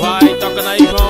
Vai toca na João.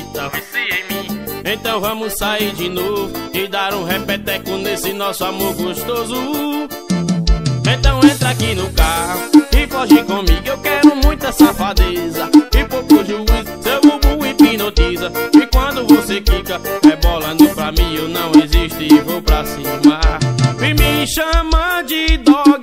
em mim. Então vamos sair de novo e dar um repeteco nesse nosso amor gostoso. Então entra aqui no carro e foge comigo, eu quero muita safadeza. E pouco juízo, seu bubu hipnotiza. E quando você quica, é bolando pra mim, eu não existo e vou pra cima. E me chama de dog.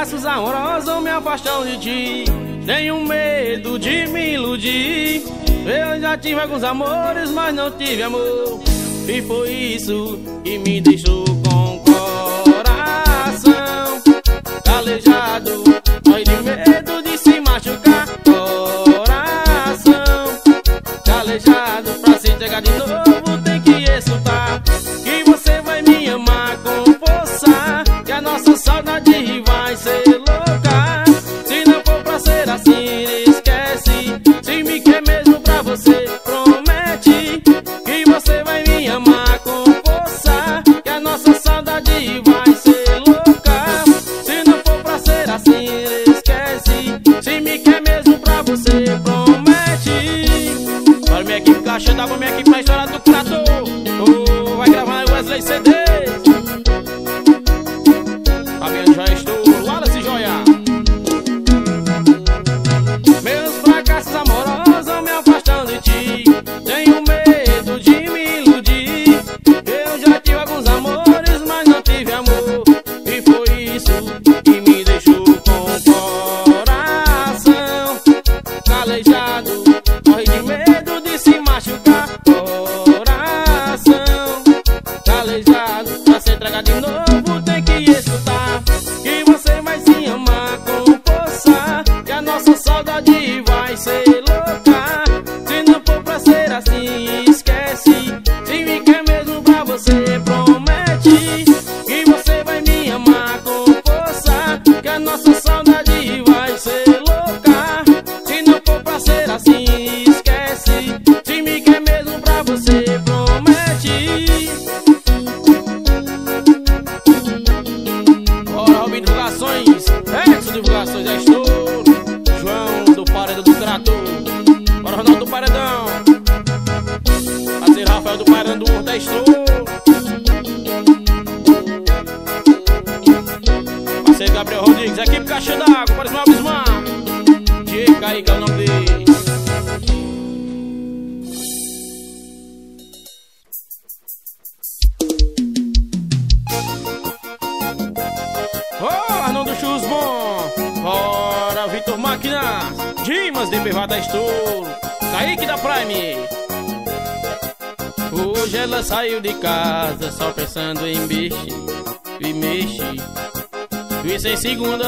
braços amorosos me afastam de ti. Tenho medo de me iludir. Eu já tive alguns amores, mas não tive amor. E foi isso que me deixou Eu a meio aqui pra história do crack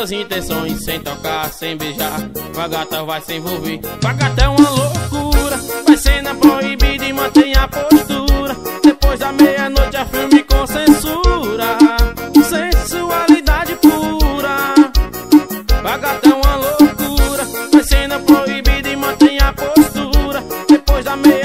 suas intenções sem tocar, sem beijar. Com gata vai se envolver. Com a gata é uma loucura, vai cena proibida e mantém a postura. Depois da meia-noite é filme com censura, sensualidade pura. Com a gata é uma loucura, vai cena proibida e mantém a postura. Depois da meia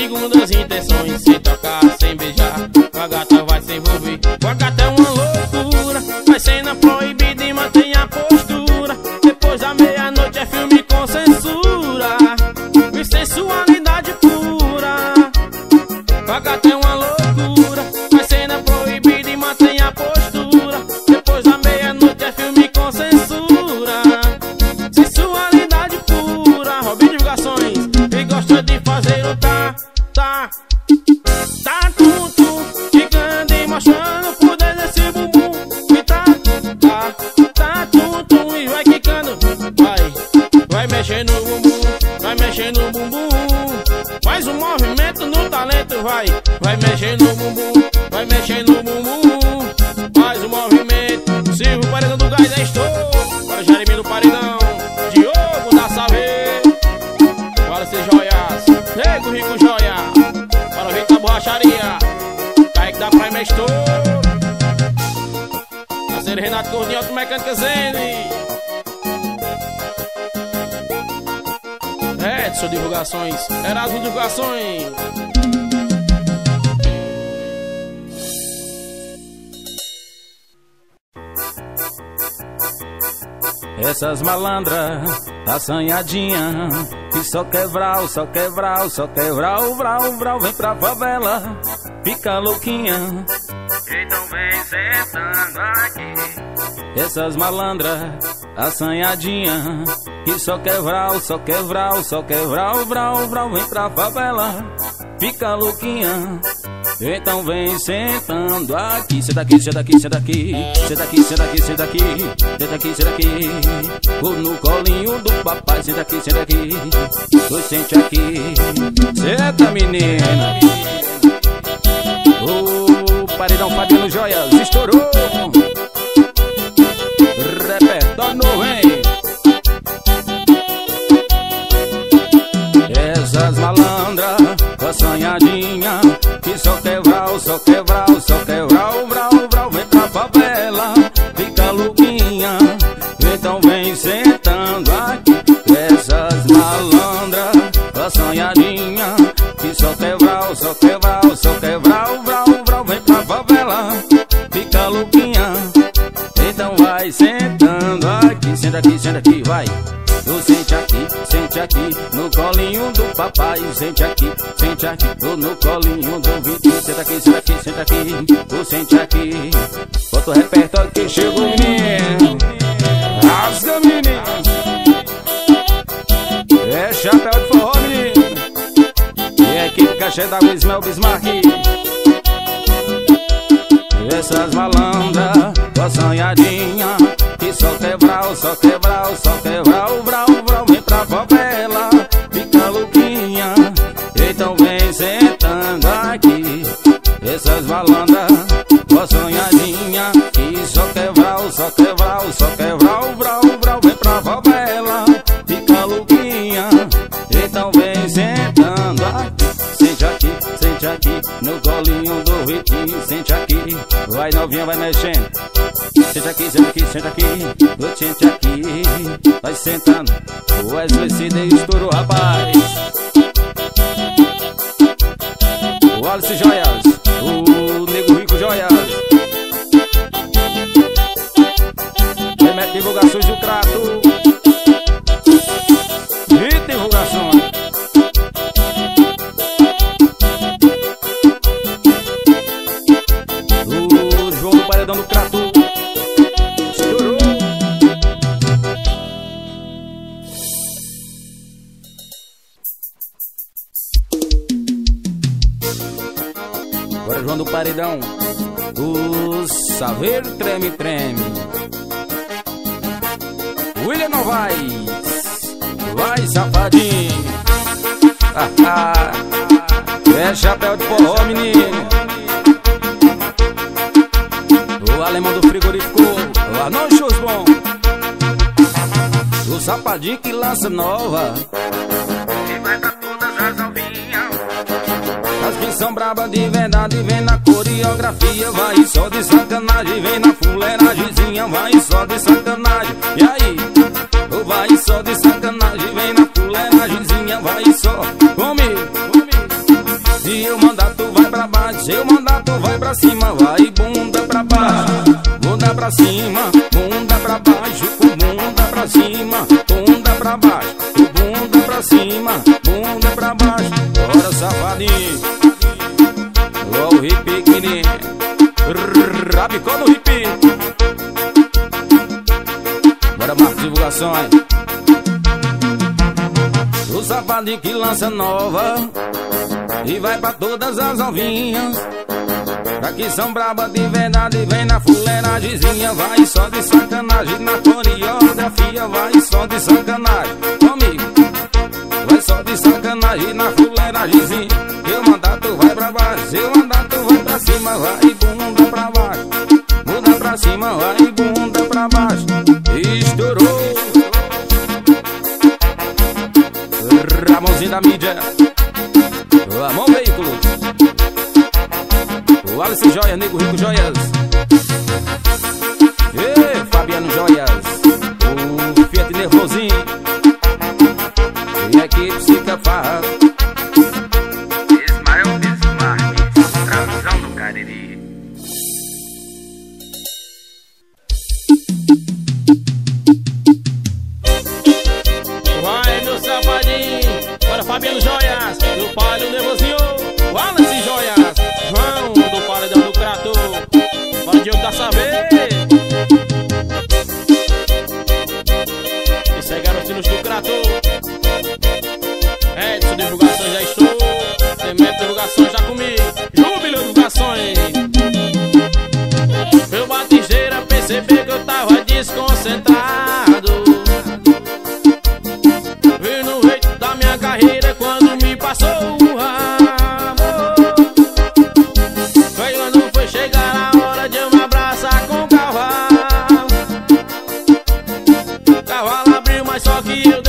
segundas assanhadinha. Que só quebral, só quebral, só quebral Vral, vral, vem pra favela. Fica louquinha. Então vem sentando aqui? Essas malandras, assanhadinha. Que só quebral, só quebral, só quebral Vral, vral, vem pra favela. Fica louquinha então vem sentando aqui, senta aqui, senta aqui, senta aqui, senta aqui, senta aqui, senta aqui, senta aqui, senta aqui, ou no colinho do papai, senta aqui, senta aqui, tu sente aqui, senta menina. O paredão Fabiano Joias estourou, louquinha, então vai sentando aqui, senta aqui, senta aqui, vai. Tu sente aqui, sente aqui, no colinho do papai, sente aqui, sente aqui, tu no colinho do Vitinho, senta aqui, senta aqui, senta aqui, tu sente aqui, bota o repertório que chegou menino, rasga menino, é chapéu de forró menino, e a equipe cachê da Wismel Bismarck, essas malandras, com a sonhadinha, que só quebral, só quebral, só quebral, vral, vral, vem pra favela, fica louquinha, então vem sentando aqui. Essas malandras, com a sonhadinha, que só quebral, só quebral, só quebral, vral, vral, vem pra favela, fica louquinha, então vem sentando aqui. Sente aqui, sente aqui, no colinho do Ritinho, sente aqui, vai novinha, vai mexendo. Senta aqui, senta aqui, senta aqui, tu sente aqui, vai sentando. O Wesley Cida estourou, rapaz. O Alice Joias, lança nova. E vai pra todas as alvinhas As que são brabas de verdade, vem na coreografia. Vai só de sacanagem, vem na fuleiragemzinha. Vai só de sacanagem. E aí? Vai só de sacanagem, vem na fuleiragemzinha. Vai só comigo. Se eu mandar, tu vai pra baixo. Se eu mandar, tu vai pra cima. Vai bunda pra baixo, bunda pra cima. Divulgações. O safadinho que lança nova E vai pra todas as novinhas. Aqui são brabas de verdade Vem na fuleiragemzinha. Vai só de sacanagem Na coreografia Vai só de sacanagem. Comigo Vai só de sacanagem Na fuleiragemzinha. Eu mandar tu vai pra baixo Eu mandar tu vai pra cima Vai bunda pra baixo. Bunda pra cima Vai bunda pra baixo da mídia Ramon Veículos O Alice Joias, Nego Rico Joias. E Fabiano Joias. O Fiat Nervosinho só que eu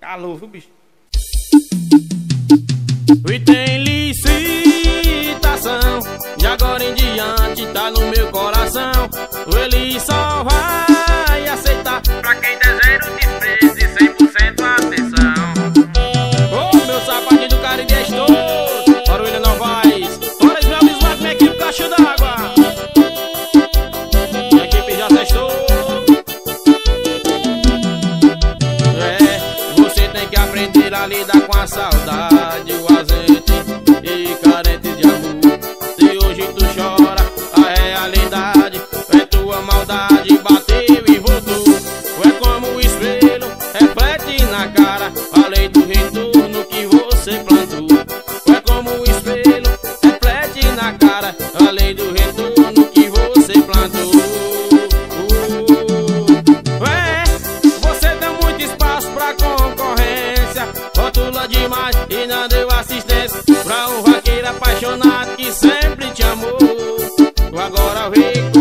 Calor, viu, bicho? E tem licitação, de agora em diante tá no meu coração. Ele só vai. ahora vi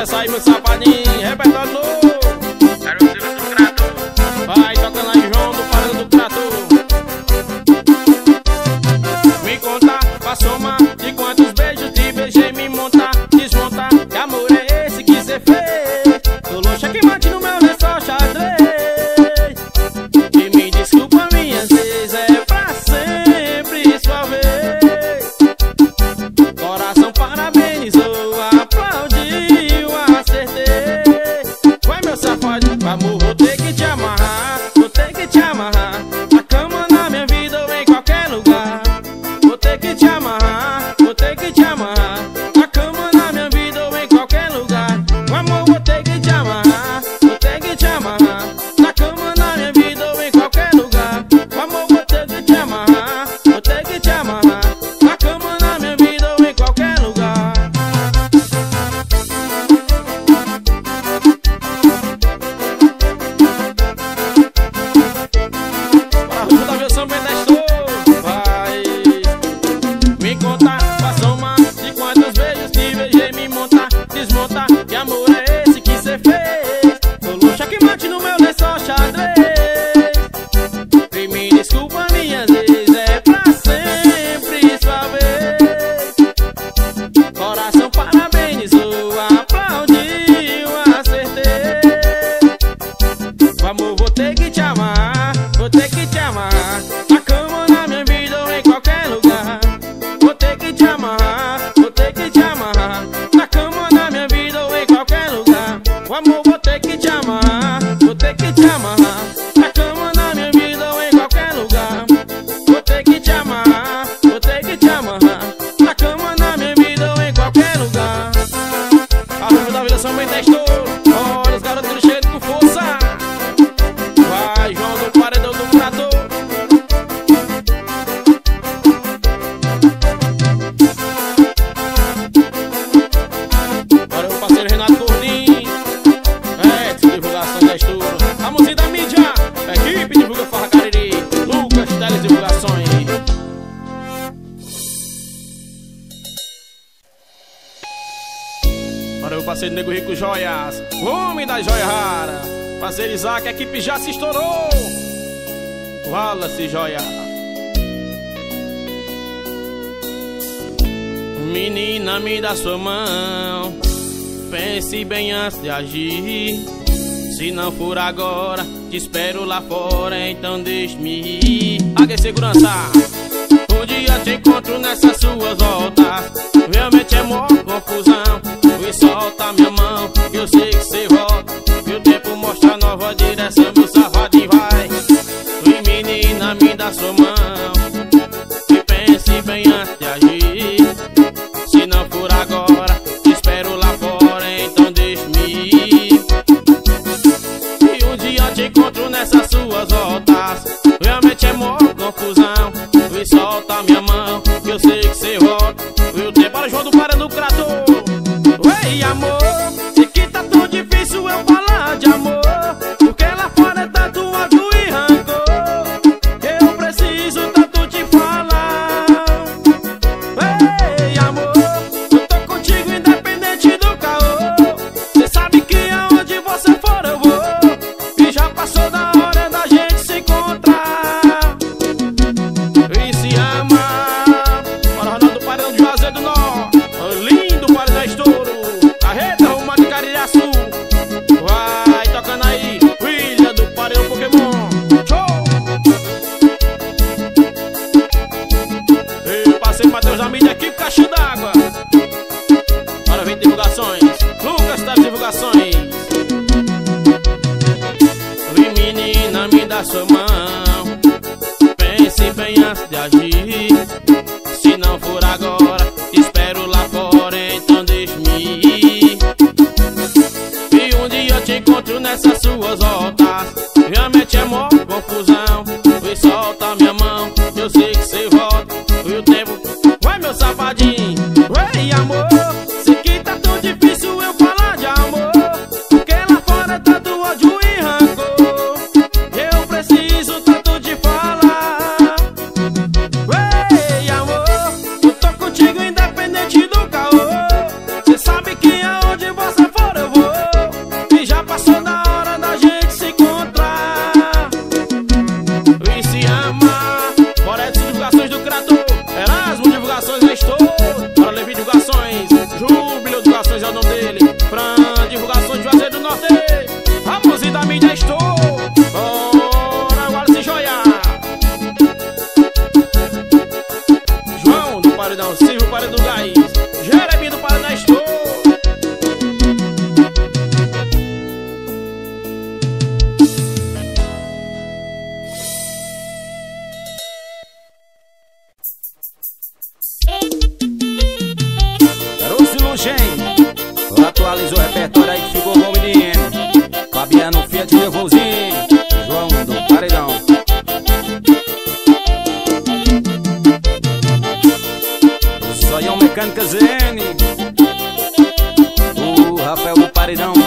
é Simon Safadinho. parceiro Nego Rico Joias, homem da joia rara. Parceiro Isaac, a equipe já se estourou. Wallace Joia. Menina, me dá sua mão. Pense bem antes de agir. Se não for agora, te espero lá fora, então deixe-me ir. Águia Segurança, um dia te encontro nessa sua volta. Realmente é mó confusão E solta minha mão Eu sei que cê volta. E o tempo mostra nova direção Meu safado e vai. E menina me dá sua mão E pense bem antes de agir. Se não for agora Te espero lá fora Então deixe-me ir. E um dia te encontro nessas suas voltas. Realmente é mó confusão E solta minha mão Eu sei eu te encontro nessas suas voltas. Realmente é mó confusão. Atualizou o repertório aí que ficou bom, menino. Fabiano Fiat Nervosinho, João do Paredão. Zoião Mecânica ZN, o Rafael do Paredão.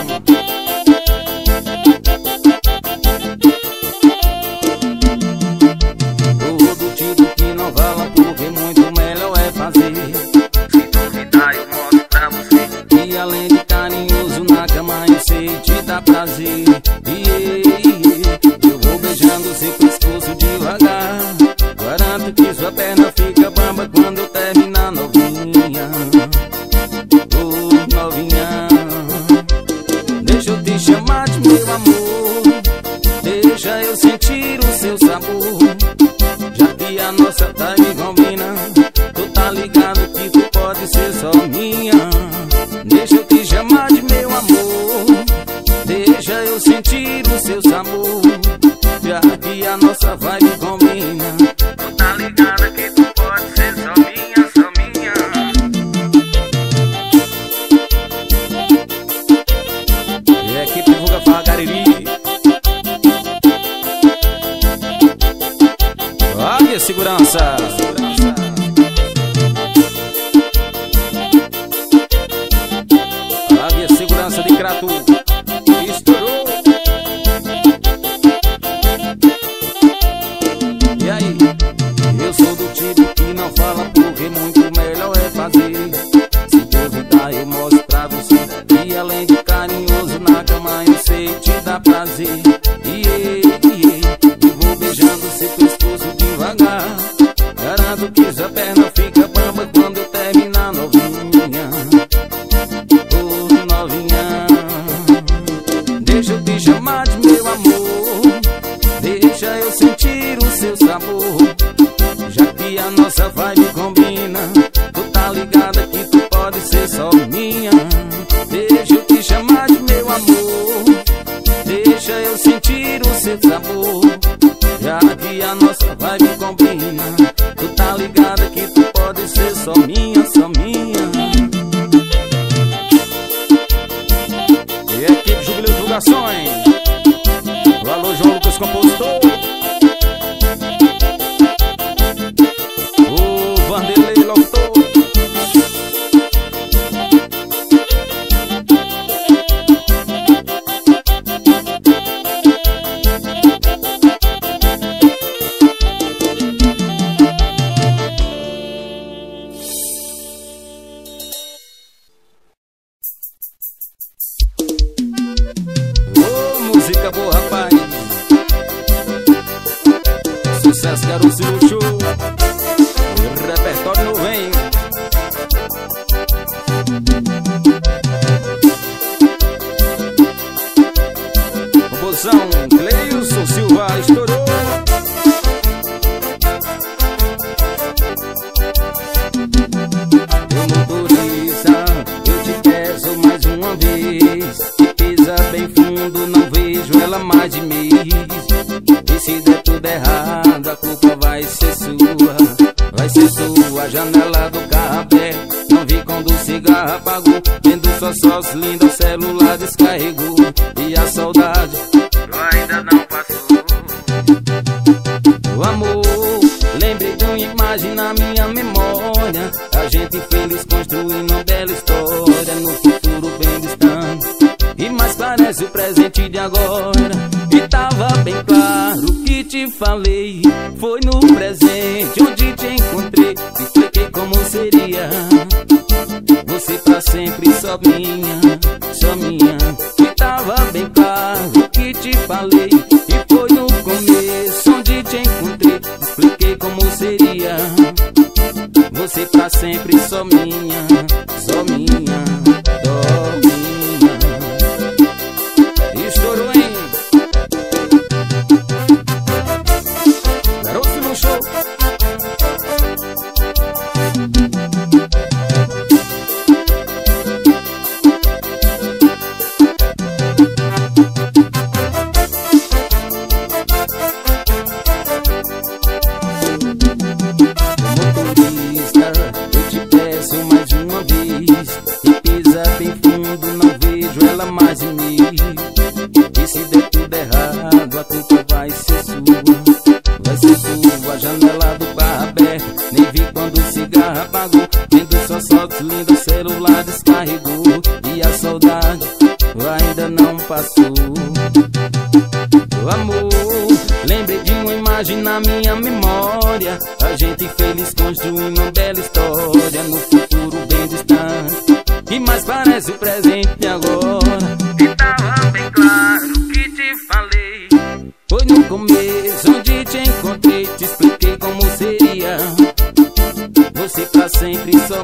A nossa vibe Pra sempre só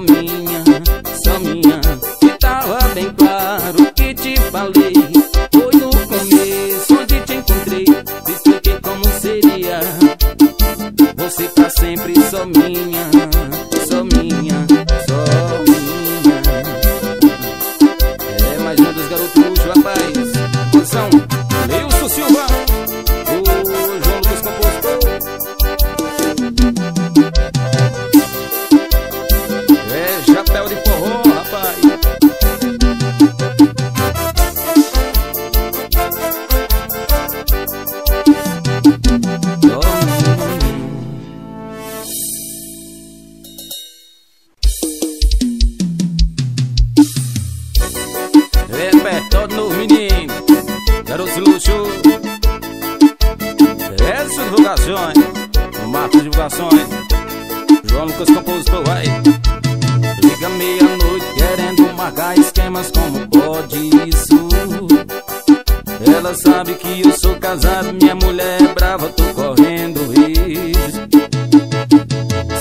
Ela sabe que eu sou casado, minha mulher é brava, tô correndo risco.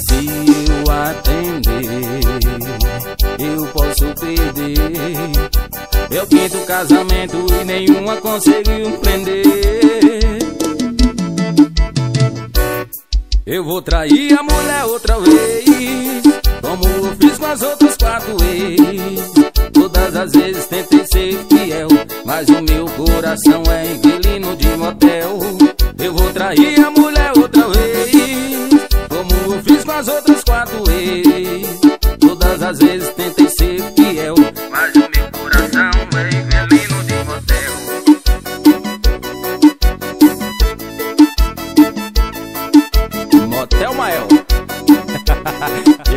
Se eu atender, eu posso perder. O quinto casamento e nenhuma conseguiu prender. Eu vou trair a mulher outra vez, como eu fiz com as outras quatro vezes. Todas as vezes tentei ser fiel, mas o meu coração é inquilino de motel. Eu vou trair a mulher outra vez, como eu fiz com as outras quatro vezes. Todas as vezes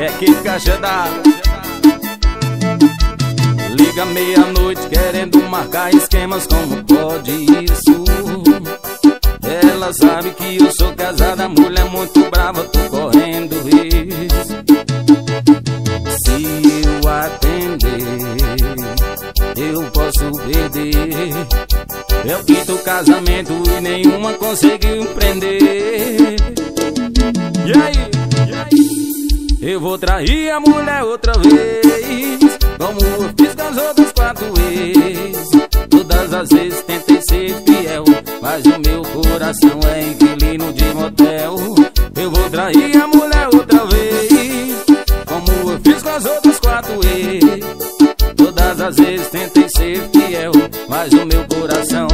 é que caixa d'água. Liga meia-noite querendo marcar esquemas como pode isso. Ela sabe que eu sou casada, mulher muito brava, tô correndo risco. Se eu atender, eu posso perder. É o quinto casamento e nenhuma conseguiu prender. Eu vou trair a mulher outra vez, como eu fiz com as outras quatro vezes. Todas as vezes tentei ser fiel, mas o meu coração é inquilino de motel. Eu vou trair a mulher outra vez, como eu fiz com as outras quatro vezes. Todas as vezes tentei ser fiel, mas o meu coração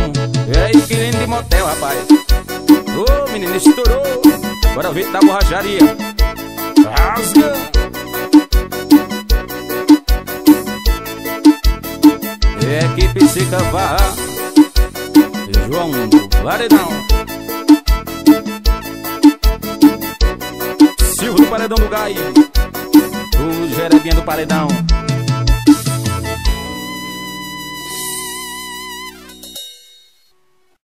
é inquilino de motel, rapaz. Ô menino, estourou. Bora ver da borracharia. É equipe Sica Barra. João do Paredão. Silvio do Paredão do Gai. O Jerebinha do Paredão.